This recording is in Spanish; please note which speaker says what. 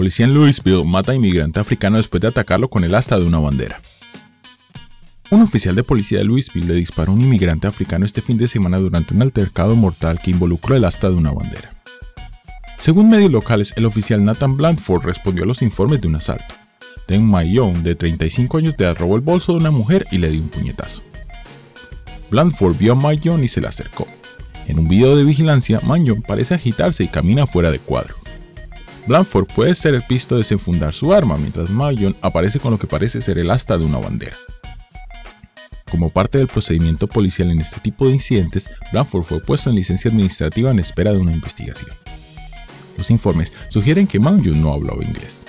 Speaker 1: Policía en Louisville mata a inmigrante africano después de atacarlo con el asta de una bandera. Un oficial de policía de Louisville le disparó a un inmigrante africano este fin de semana durante un altercado mortal que involucró el asta de una bandera. Según medios locales, el oficial Nathan Blandford respondió a los informes de un asalto. Den Mayon, de 35 años de edad, robó el bolso de una mujer y le dio un puñetazo. Blandford vio a Mayon y se le acercó. En un video de vigilancia, Mayon parece agitarse y camina fuera de cuadro. Blandford puede ser visto desenfundar su arma, mientras Mayon aparece con lo que parece ser el asta de una bandera. Como parte del procedimiento policial en este tipo de incidentes, Blandford fue puesto en licencia administrativa en espera de una investigación. Los informes sugieren que Mayon no hablaba inglés.